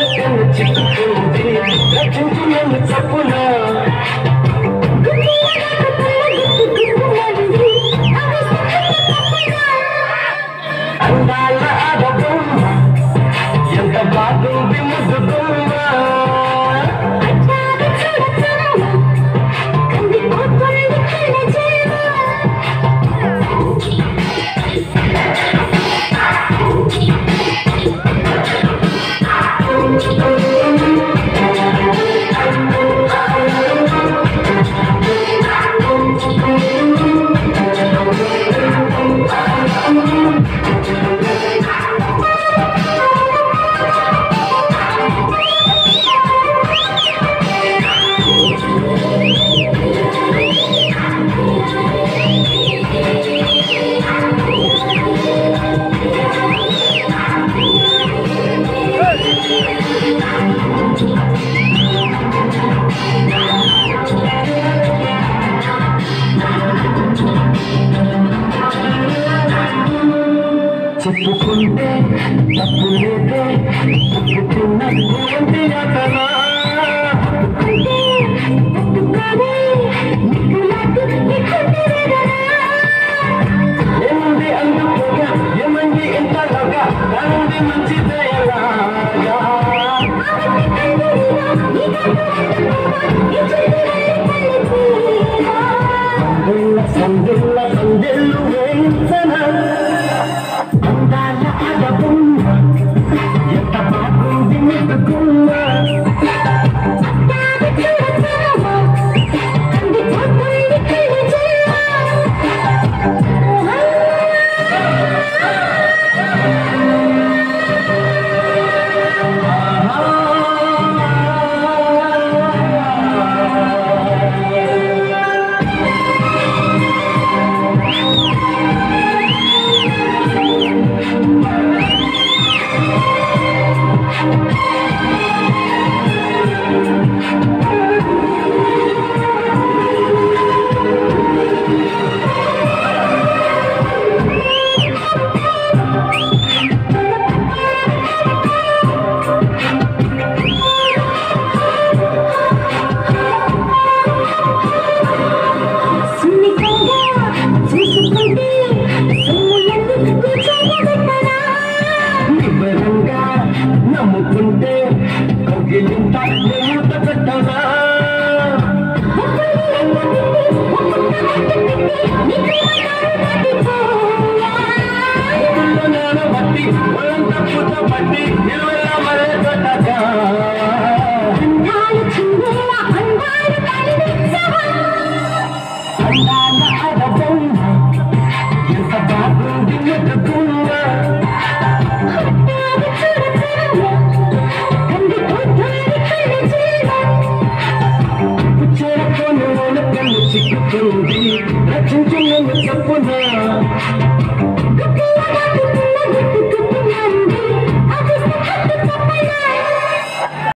ایں چڪر ۾ رکجي చెప్పుకుంటే తప్పు లేదే చెప్పుకున్న వివరంగా నమ్ముకుంటే కౌగిలింత మూత పెట్టనా over.